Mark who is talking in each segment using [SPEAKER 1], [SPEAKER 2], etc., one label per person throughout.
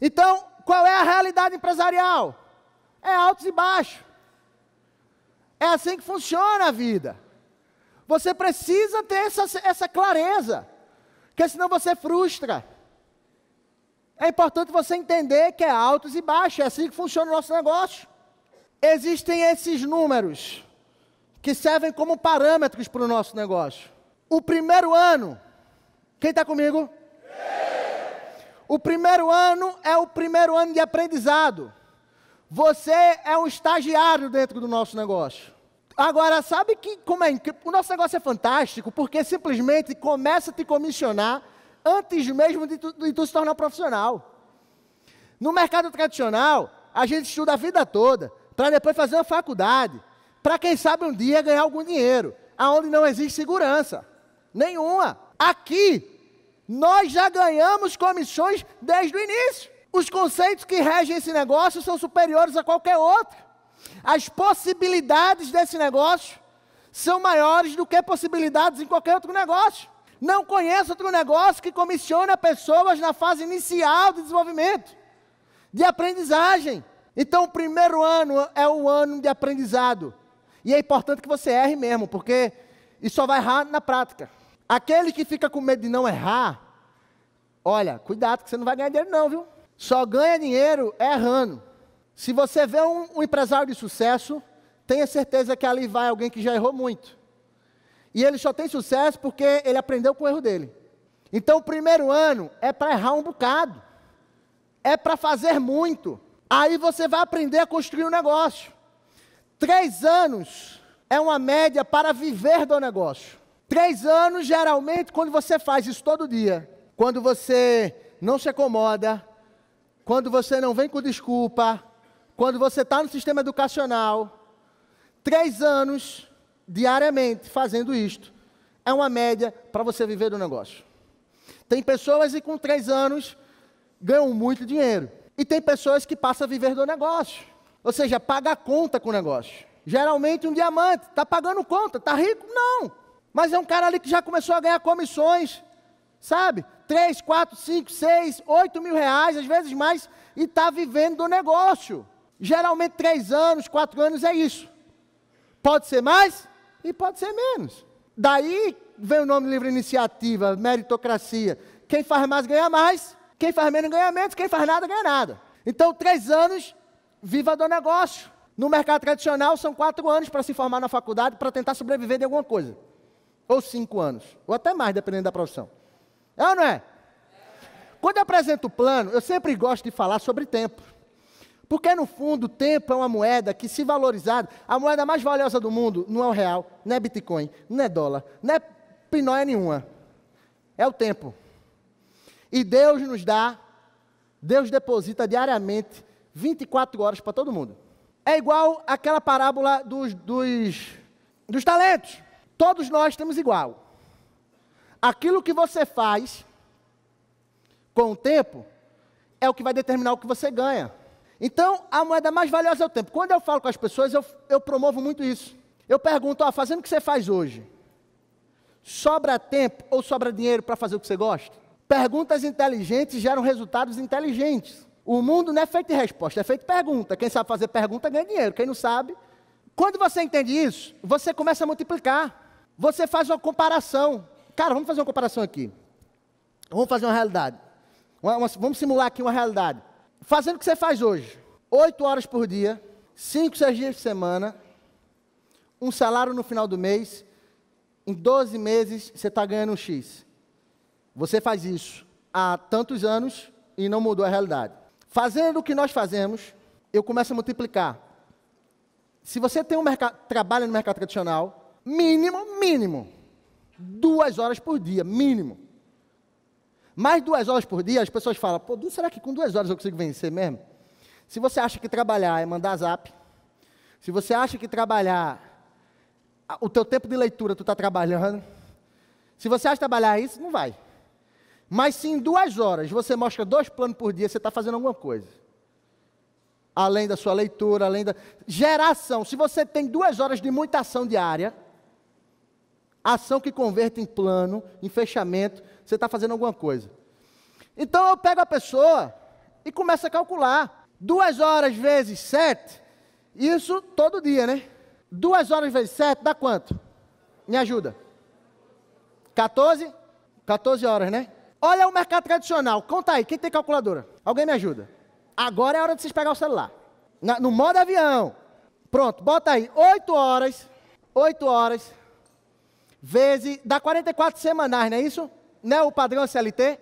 [SPEAKER 1] Então, qual é a realidade empresarial? É altos e baixos. É assim que funciona a vida. Você precisa ter essa, essa clareza, porque senão você frustra. É importante você entender que é altos e baixos, é assim que funciona o nosso negócio. Existem esses números que servem como parâmetros para o nosso negócio. O primeiro ano, quem está comigo? O primeiro ano é o primeiro ano de aprendizado. Você é um estagiário dentro do nosso negócio. Agora, sabe que como é? O nosso negócio é fantástico porque simplesmente começa a te comissionar antes mesmo de tu, de tu se tornar profissional. No mercado tradicional, a gente estuda a vida toda para depois fazer uma faculdade, para quem sabe um dia ganhar algum dinheiro, aonde não existe segurança nenhuma. Aqui nós já ganhamos comissões desde o início. Os conceitos que regem esse negócio são superiores a qualquer outro as possibilidades desse negócio são maiores do que possibilidades em qualquer outro negócio. Não conheço outro negócio que comissiona pessoas na fase inicial de desenvolvimento, de aprendizagem. Então, o primeiro ano é o ano de aprendizado. E é importante que você erre mesmo, porque isso só vai errar na prática. Aquele que fica com medo de não errar, olha, cuidado que você não vai ganhar dinheiro não, viu? Só ganha dinheiro errando. Se você vê um, um empresário de sucesso, tenha certeza que ali vai alguém que já errou muito. E ele só tem sucesso porque ele aprendeu com o erro dele. Então, o primeiro ano é para errar um bocado, é para fazer muito. Aí você vai aprender a construir um negócio. Três anos é uma média para viver do negócio. Três anos, geralmente, quando você faz isso todo dia, quando você não se acomoda, quando você não vem com desculpa, quando você está no sistema educacional, três anos diariamente fazendo isto, é uma média para você viver do negócio. Tem pessoas que com três anos ganham muito dinheiro. E tem pessoas que passam a viver do negócio. Ou seja, paga a conta com o negócio. Geralmente um diamante, está pagando conta, está rico? Não. Mas é um cara ali que já começou a ganhar comissões, sabe? 3, 4, 5, 6, 8 mil reais, às vezes mais, e está vivendo do negócio. Geralmente três anos, quatro anos é isso. Pode ser mais e pode ser menos. Daí vem o nome livre iniciativa, meritocracia. Quem faz mais ganha mais, quem faz menos ganha menos, quem faz nada ganha nada. Então, três anos, viva do negócio. No mercado tradicional, são quatro anos para se formar na faculdade para tentar sobreviver de alguma coisa. Ou cinco anos, ou até mais, dependendo da profissão. É ou não é? Quando eu apresento o plano, eu sempre gosto de falar sobre tempo. Porque no fundo o tempo é uma moeda que, se valorizada, a moeda mais valiosa do mundo não é o real, não é Bitcoin, não é dólar, não é pinóia nenhuma. É o tempo. E Deus nos dá, Deus deposita diariamente 24 horas para todo mundo. É igual aquela parábola dos, dos, dos talentos. Todos nós temos igual. Aquilo que você faz com o tempo é o que vai determinar o que você ganha. Então, a moeda mais valiosa é o tempo. Quando eu falo com as pessoas, eu, eu promovo muito isso. Eu pergunto, ó, fazendo o que você faz hoje, sobra tempo ou sobra dinheiro para fazer o que você gosta? Perguntas inteligentes geram resultados inteligentes. O mundo não é feito de resposta, é feito de pergunta. Quem sabe fazer pergunta ganha dinheiro, quem não sabe. Quando você entende isso, você começa a multiplicar. Você faz uma comparação. Cara, vamos fazer uma comparação aqui. Vamos fazer uma realidade. Uma, uma, vamos simular aqui uma realidade fazendo o que você faz hoje, oito horas por dia, cinco, seis dias por semana, um salário no final do mês, em 12 meses você está ganhando um X. Você faz isso há tantos anos e não mudou a realidade. Fazendo o que nós fazemos, eu começo a multiplicar. Se você tem um mercado, trabalha no mercado tradicional, mínimo, mínimo, duas horas por dia, mínimo. Mais duas horas por dia, as pessoas falam, pô, será que com duas horas eu consigo vencer mesmo? Se você acha que trabalhar é mandar zap, se você acha que trabalhar, o teu tempo de leitura tu está trabalhando, se você acha trabalhar isso, não vai. Mas se em duas horas você mostra dois planos por dia, você está fazendo alguma coisa. Além da sua leitura, além da. Geração. Se você tem duas horas de muita ação diária, ação que converte em plano, em fechamento, você está fazendo alguma coisa. Então eu pego a pessoa e começa a calcular. Duas horas vezes sete, isso todo dia, né? Duas horas vezes sete dá quanto? Me ajuda. 14? 14 horas, né? Olha o mercado tradicional. Conta aí, quem tem calculadora? Alguém me ajuda. Agora é hora de vocês pegar o celular. Na, no modo avião. Pronto, bota aí. 8 horas. 8 horas. Vezes. Dá 44 semanais, não é isso? Não é o padrão CLT?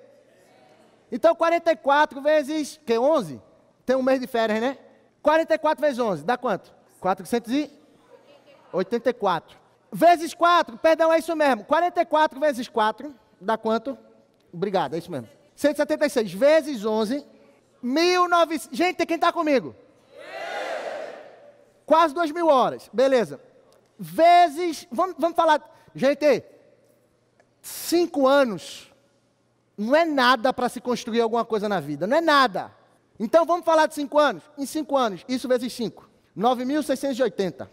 [SPEAKER 1] Então 44 vezes. Que? 11? Tem um mês de férias, né? 44 vezes 11. Dá quanto? 484. Vezes 4. Perdão, é isso mesmo. 44 vezes 4. Dá quanto? Obrigado, é isso mesmo. 176 vezes 11. 1900. Gente, quem está comigo? Quase 2 mil horas. Beleza. Vezes. Vamos, vamos falar. Gente, 5 anos não é nada para se construir alguma coisa na vida. Não é nada. Então vamos falar de 5 anos? Em 5 anos, isso vezes 5. 9.680.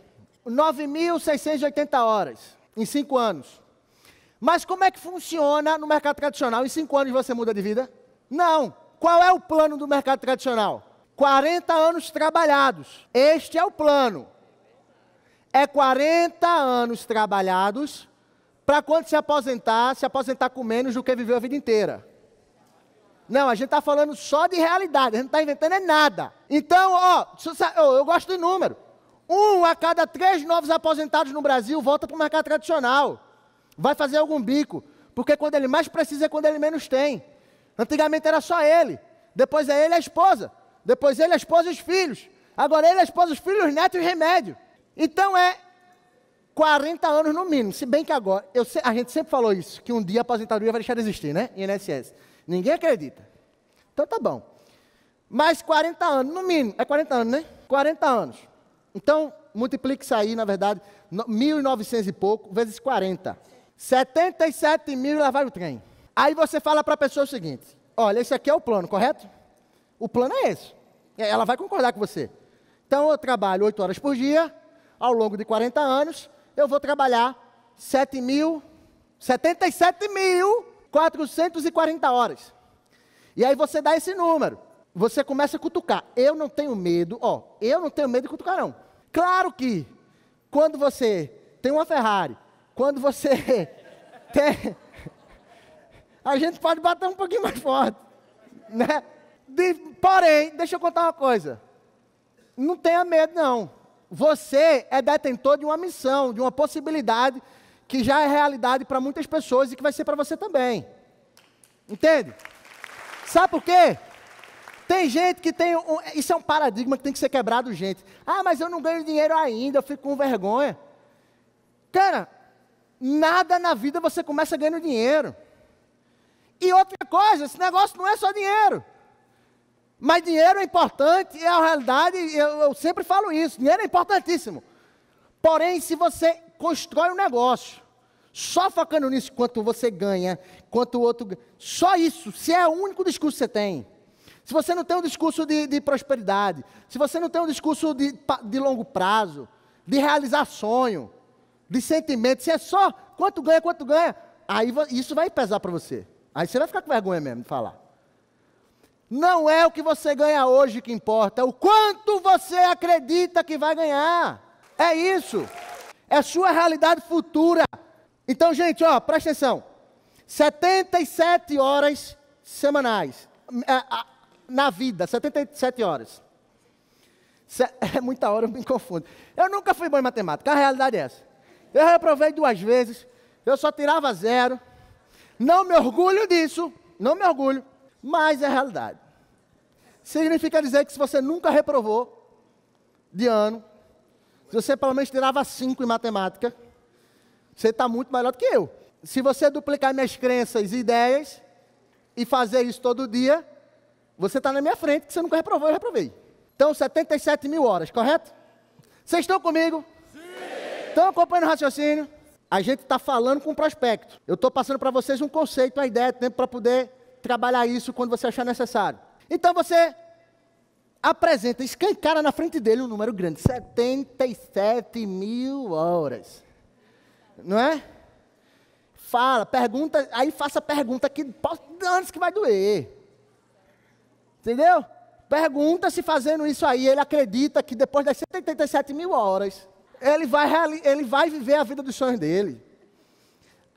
[SPEAKER 1] 9.680 horas. Em 5 anos. Mas como é que funciona no mercado tradicional? Em 5 anos você muda de vida? Não. Qual é o plano do mercado tradicional? 40 anos trabalhados. Este é o plano. É 40 anos trabalhados para quando se aposentar, se aposentar com menos do que viveu a vida inteira. Não, a gente está falando só de realidade, a gente não está inventando é nada. Então, ó, eu gosto de número. Um a cada três novos aposentados no Brasil volta para o mercado tradicional. Vai fazer algum bico. Porque quando ele mais precisa é quando ele menos tem. Antigamente era só ele. Depois é ele a esposa. Depois ele, a esposa e os filhos. Agora ele, a esposa, os filhos, os netos e remédio. Então é 40 anos no mínimo. Se bem que agora, eu, a gente sempre falou isso, que um dia a aposentadoria vai deixar de existir, né? INSS. Ninguém acredita. Então tá bom. Mais 40 anos, no mínimo. É 40 anos, né? 40 anos. Então, multiplique isso aí, na verdade, 1.900 e pouco, vezes 40. 77 mil lá vai o trem. Aí você fala para a pessoa o seguinte: olha, esse aqui é o plano, correto? O plano é esse. Ela vai concordar com você. Então eu trabalho 8 horas por dia, ao longo de 40 anos, eu vou trabalhar 7 mil, 77 mil 440 horas. E aí você dá esse número. Você começa a cutucar. Eu não tenho medo, ó, eu não tenho medo de cutucar, não. Claro que quando você tem uma Ferrari, quando você tem. A gente pode bater um pouquinho mais forte. Né? De, porém, deixa eu contar uma coisa. Não tenha medo, não. Você é detentor de uma missão, de uma possibilidade que já é realidade para muitas pessoas e que vai ser para você também. Entende? Sabe por quê? Tem gente que tem. Um, isso é um paradigma que tem que ser quebrado, gente. Ah, mas eu não ganho dinheiro ainda, eu fico com vergonha. Cara, nada na vida você começa ganhando dinheiro. E outra coisa, esse negócio não é só dinheiro. Mas dinheiro é importante, é a realidade, eu, eu sempre falo isso, dinheiro é importantíssimo. Porém, se você constrói um negócio, só focando nisso, quanto você ganha, quanto o outro ganha, só isso, se é o único discurso que você tem. Se você não tem um discurso de, de prosperidade, se você não tem um discurso de, de longo prazo, de realizar sonho, de sentimento, se é só quanto ganha, quanto ganha, aí isso vai pesar para você. Aí você vai ficar com vergonha mesmo de falar. Não é o que você ganha hoje que importa, é o quanto você acredita que vai ganhar. É isso. É sua realidade futura. Então, gente, ó, presta atenção. 77 horas semanais. É, na vida, 77 horas. É muita hora, eu me confundo. Eu nunca fui bom em matemática, a realidade é essa. Eu reprovei duas vezes, eu só tirava zero. Não me orgulho disso, não me orgulho, mas é realidade. Significa dizer que se você nunca reprovou de ano, se você pelo menos tirava cinco em matemática, você está muito melhor do que eu. Se você duplicar minhas crenças e ideias e fazer isso todo dia, você está na minha frente, que você nunca reprovou, eu reprovei. Então, 77 mil horas, correto? Vocês estão comigo? Sim. Estão acompanhando o raciocínio? a gente está falando com o prospecto. Eu estou passando para vocês um conceito, uma ideia, tempo para poder trabalhar isso quando você achar necessário. Então você apresenta, escancara na frente dele um número grande, 77 mil horas. Não é? Fala, pergunta, aí faça pergunta que antes que vai doer. Entendeu? Pergunta se fazendo isso aí, ele acredita que depois das 77 mil horas, ele vai, ele vai viver a vida dos sonhos dele.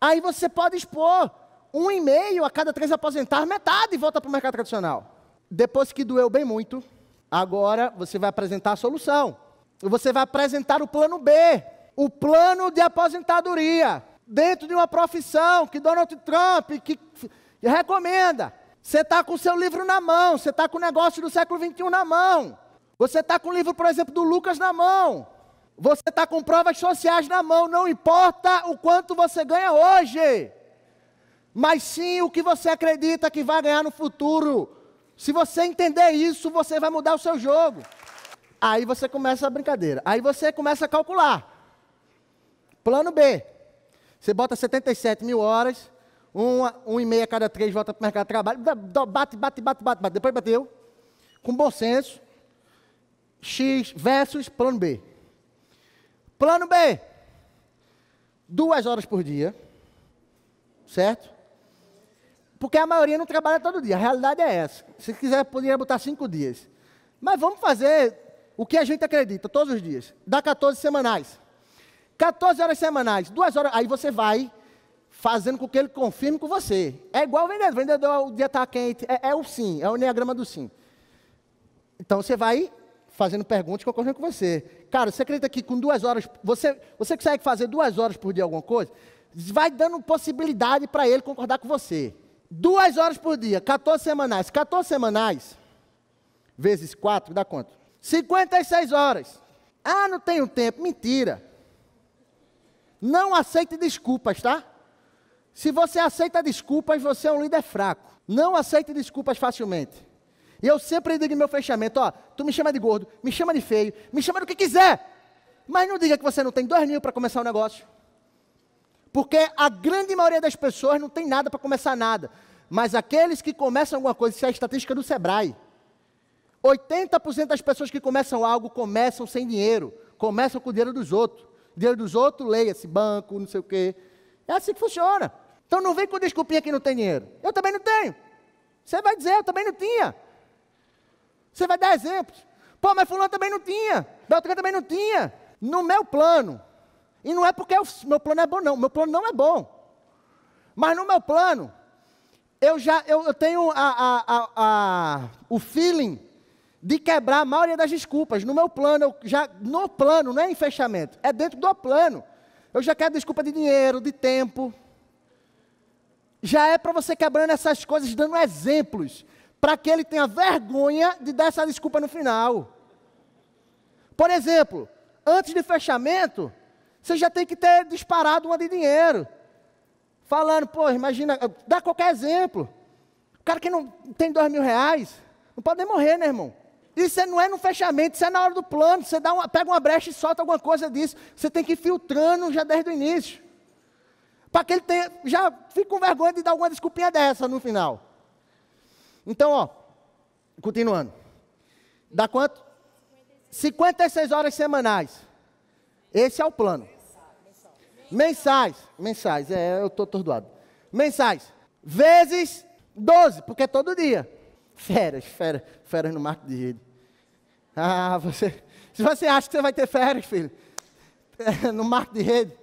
[SPEAKER 1] Aí você pode expor um e meio a cada três aposentados, metade volta para o mercado tradicional. Depois que doeu bem muito, agora você vai apresentar a solução. Você vai apresentar o plano B, o plano de aposentadoria, dentro de uma profissão que Donald Trump que, que recomenda. Você está com o seu livro na mão, você está com o negócio do século XXI na mão. Você está com o livro, por exemplo, do Lucas na mão. Você está com provas sociais na mão, não importa o quanto você ganha hoje, mas sim o que você acredita que vai ganhar no futuro. Se você entender isso, você vai mudar o seu jogo. Aí você começa a brincadeira. Aí você começa a calcular. Plano B. Você bota 77 mil horas, uma, um e meio a cada três volta para o mercado de trabalho, bate, bate, bate, bate, bate. Depois bateu, com bom senso, X versus plano B. Plano B, duas horas por dia, certo? Porque a maioria não trabalha todo dia, a realidade é essa. Se quiser, poderia botar cinco dias. Mas vamos fazer o que a gente acredita, todos os dias. Dá 14 semanais. 14 horas semanais, duas horas, aí você vai fazendo com que ele confirme com você. É igual o vendedor. O vendedor, o dia está quente. É, é, o sim, é o neagrama do sim. Então você vai fazendo perguntas concordando com você. Cara, você acredita que com duas horas, você, você consegue fazer duas horas por dia alguma coisa? Vai dando possibilidade para ele concordar com você. Duas horas por dia, 14 semanais. 14 semanais, vezes 4, dá quanto? 56 horas. Ah, não tenho tempo. Mentira. Não aceite desculpas, tá? Se você aceita desculpas, você é um líder fraco. Não aceite desculpas facilmente. E eu sempre digo no meu fechamento: ó, tu me chama de gordo, me chama de feio, me chama do que quiser. Mas não diga que você não tem dois mil para começar o um negócio. Porque a grande maioria das pessoas não tem nada para começar nada. Mas aqueles que começam alguma coisa, isso é a estatística do Sebrae. 80% das pessoas que começam algo começam sem dinheiro, começam com o dinheiro dos outros. dinheiro dos outros, leia-se, banco, não sei o quê. É assim que funciona. Então não vem com desculpinha que não tem dinheiro. Eu também não tenho. Você vai dizer, eu também não tinha. Você vai dar exemplos. Pô, mas fulano também não tinha. Beltrano também não tinha. No meu plano. E não é porque o meu plano é bom, não. Meu plano não é bom. Mas no meu plano, eu já eu, eu tenho a, a, a, o feeling de quebrar a maioria das desculpas. No meu plano, eu já, no plano, não é em fechamento, é dentro do plano. Eu já quero desculpa de dinheiro, de tempo, já é para você quebrando essas coisas, dando exemplos, para que ele tenha vergonha de dar essa desculpa no final. Por exemplo, antes de fechamento, você já tem que ter disparado uma de dinheiro. Falando, pô, imagina, dá qualquer exemplo. O cara que não tem dois mil reais, não pode nem morrer, né, irmão? Isso não é no fechamento, isso é na hora do plano. Você dá uma, pega uma brecha e solta alguma coisa disso. Você tem que ir filtrando já desde o início para que ele tenha, já fique com vergonha de dar alguma desculpinha dessa no final. Então, ó, continuando. Dá quanto? 56 horas semanais. Esse é o plano. Mensais. Mensais, é, eu estou atordoado. Mensais. Vezes 12, porque é todo dia. Férias, férias, férias no marco de rede. Ah, você. Se você acha que você vai ter férias, filho, no marco de rede,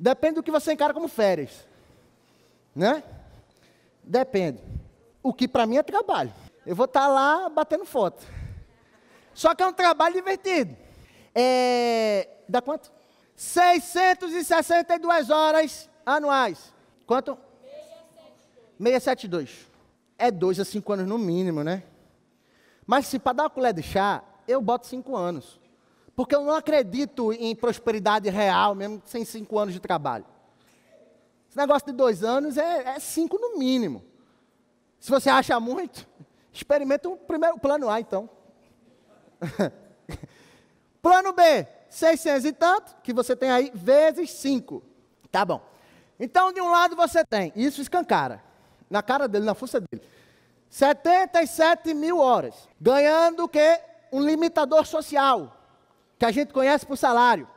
[SPEAKER 1] Depende do que você encara como férias. Né? Depende. O que para mim é trabalho. Eu vou estar tá lá batendo foto. Só que é um trabalho divertido. É, dá quanto? 662 horas anuais. Quanto? 672. É dois a cinco anos no mínimo, né? Mas se para dar uma colher de chá, eu boto cinco anos. Porque eu não acredito em prosperidade real, mesmo sem cinco anos de trabalho. Esse negócio de dois anos é, é cinco no mínimo. Se você acha muito, experimenta o primeiro plano A, então. plano B, 600 e tanto, que você tem aí, vezes 5. Tá bom. Então, de um lado você tem, isso escancara, na cara dele, na força dele, 77 mil horas, ganhando o quê? Um limitador social que a gente conhece por salário.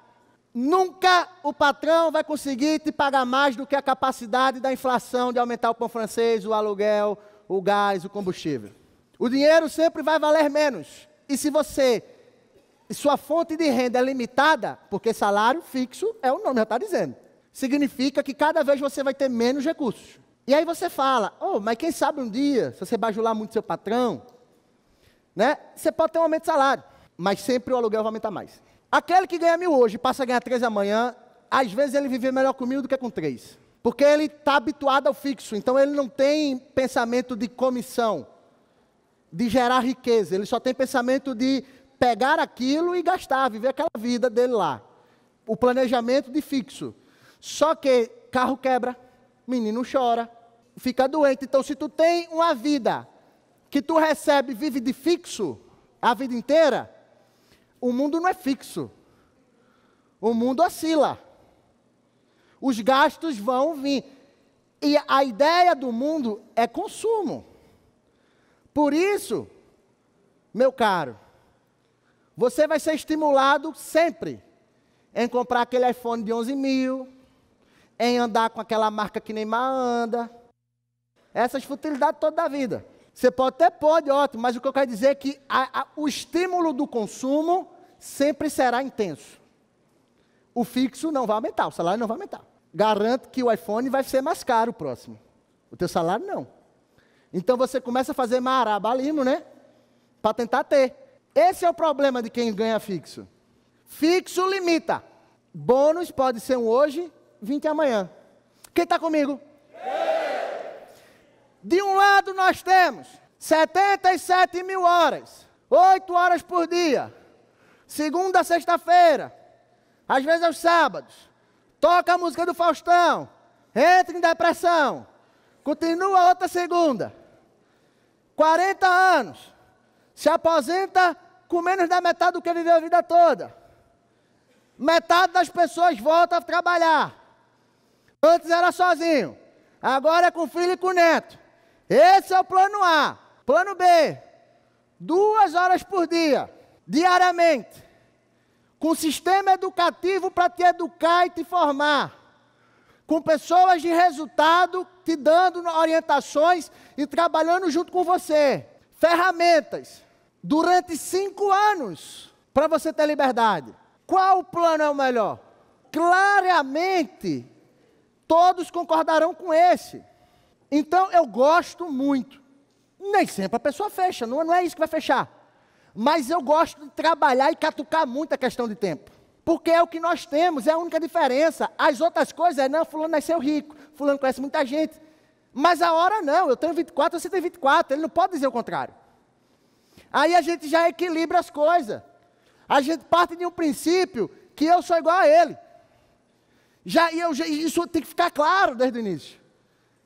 [SPEAKER 1] Nunca o patrão vai conseguir te pagar mais do que a capacidade da inflação de aumentar o pão francês, o aluguel, o gás, o combustível. O dinheiro sempre vai valer menos. E se você, sua fonte de renda é limitada, porque salário fixo é o nome, já está dizendo. Significa que cada vez você vai ter menos recursos. E aí você fala, oh, mas quem sabe um dia, se você bajular muito seu patrão, né, você pode ter um aumento de salário, mas sempre o aluguel vai aumentar mais. Aquele que ganha mil hoje passa a ganhar três amanhã, às vezes ele vive melhor com mil do que com três. Porque ele está habituado ao fixo, então ele não tem pensamento de comissão, de gerar riqueza, ele só tem pensamento de pegar aquilo e gastar, viver aquela vida dele lá. O planejamento de fixo. Só que carro quebra, menino chora, fica doente. Então, se tu tem uma vida que tu recebe, vive de fixo a vida inteira, o mundo não é fixo. O mundo oscila. Os gastos vão vir. E a ideia do mundo é consumo. Por isso, meu caro, você vai ser estimulado sempre em comprar aquele iPhone de 11 mil, em andar com aquela marca que Neymar anda. Essas futilidades toda a vida. Você pode até pode, ótimo, mas o que eu quero dizer é que a, a, o estímulo do consumo sempre será intenso. O fixo não vai aumentar, o salário não vai aumentar. Garanto que o iPhone vai ser mais caro o próximo. O teu salário não. Então você começa a fazer marabalismo, né? Para tentar ter. Esse é o problema de quem ganha fixo. Fixo limita. Bônus pode ser um hoje, 20 amanhã. Quem está comigo? De um lado nós temos 77 mil horas, 8 horas por dia, segunda a sexta-feira, às vezes aos sábados, toca a música do Faustão, entra em depressão, continua outra segunda, 40 anos, se aposenta com menos da metade do que viveu a vida toda. Metade das pessoas volta a trabalhar. Antes era sozinho, agora é com filho e com neto. Esse é o plano A. Plano B, duas horas por dia diariamente, com sistema educativo para te educar e te formar, com pessoas de resultado te dando orientações e trabalhando junto com você, ferramentas, durante cinco anos, para você ter liberdade. Qual plano é o melhor? Claramente, todos concordarão com esse. Então, eu gosto muito. Nem sempre a pessoa fecha, não, não é isso que vai fechar. Mas eu gosto de trabalhar e catucar muito a questão de tempo. Porque é o que nós temos, é a única diferença. As outras coisas é, não, fulano nasceu rico, fulano conhece muita gente. Mas a hora não, eu tenho 24, você tem 24, ele não pode dizer o contrário. Aí a gente já equilibra as coisas. A gente parte de um princípio que eu sou igual a ele. Já, eu, isso tem que ficar claro desde o início.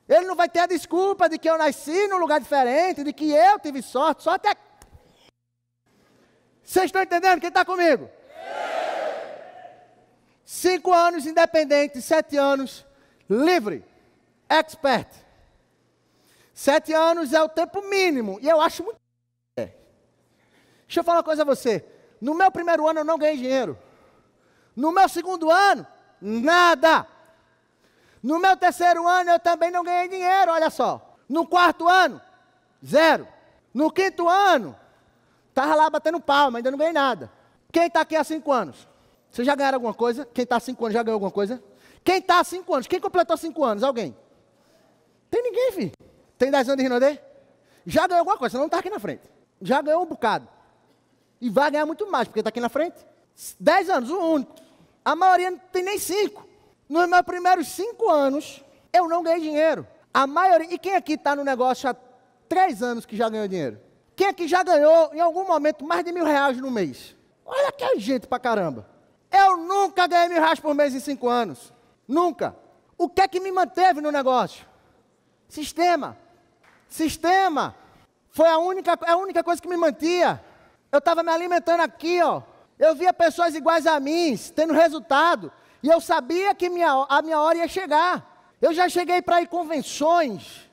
[SPEAKER 1] Ele não vai ter a desculpa de que eu nasci num lugar diferente, de que eu tive sorte. Sorte é vocês estão entendendo? Quem está comigo? Cinco anos independente, sete anos livre, expert. Sete anos é o tempo mínimo, e eu acho muito. Deixa eu falar uma coisa a você. No meu primeiro ano eu não ganhei dinheiro. No meu segundo ano, nada. No meu terceiro ano eu também não ganhei dinheiro, olha só. No quarto ano, zero. No quinto ano, Estava lá batendo palma, ainda não ganhei nada. Quem está aqui há cinco anos? Você já ganharam alguma coisa? Quem está há cinco anos já ganhou alguma coisa? Quem está há cinco anos? Quem completou cinco anos? Alguém? Tem ninguém, filho. Tem dez anos de Rinodê? Já ganhou alguma coisa, você não está aqui na frente. Já ganhou um bocado. E vai ganhar muito mais, porque está aqui na frente. Dez anos, um único. A maioria não tem nem cinco. Nos meus primeiros cinco anos, eu não ganhei dinheiro. A maioria. E quem aqui está no negócio há três anos que já ganhou dinheiro? Quem aqui já ganhou em algum momento mais de mil reais no mês? Olha que é gente pra caramba. Eu nunca ganhei mil reais por mês em cinco anos. Nunca. O que é que me manteve no negócio? Sistema. Sistema. Foi a única, a única coisa que me mantia. Eu estava me alimentando aqui, ó. Eu via pessoas iguais a mim, tendo resultado. E eu sabia que minha, a minha hora ia chegar. Eu já cheguei para ir convenções.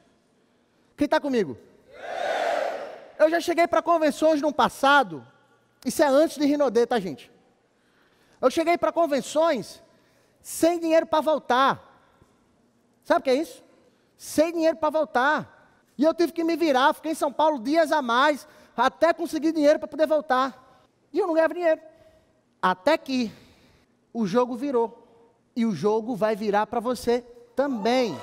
[SPEAKER 1] Quem está comigo? Eu já cheguei para convenções no passado, isso é antes de Rinodê, tá, gente? Eu cheguei para convenções sem dinheiro para voltar. Sabe o que é isso? Sem dinheiro para voltar. E eu tive que me virar, fiquei em São Paulo dias a mais, até conseguir dinheiro para poder voltar. E eu não ganhava dinheiro. Até que o jogo virou. E o jogo vai virar para você também.